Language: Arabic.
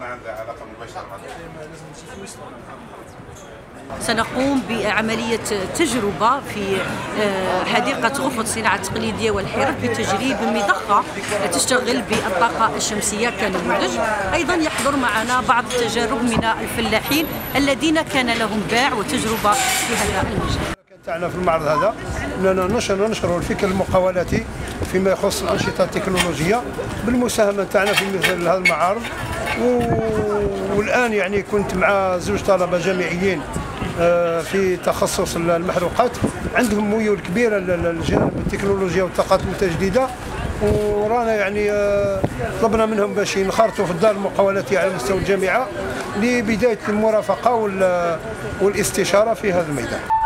مع سنقوم بعملية تجربة في آه، حديقة غرفة الصناعة التقليدية والحرف بتجريب مضخة تشتغل بالطاقة الشمسية كنموذج أيضا يحضر معنا بعض التجارب من الفلاحين الذين كان لهم باع وتجربة في هذا المجال. تاعنا في المعرض هذا. اننا ننشر ننشر الفكر المقاولاتي فيما يخص الأنشطة التكنولوجية بالمساهمة تاعنا في مثل هذه المعارض. والآن يعني كنت مع زوج طلبة جامعيين آه، في تخصص المحروقات. عندهم ميول كبيرة للجانب التكنولوجيا والطاقات المتجددة. ورانا يعني آه، طلبنا منهم باش ينخرطوا في الدار المقاولاتيه على مستوى الجامعة لبداية المرافقة والإستشارة في هذا الميدان.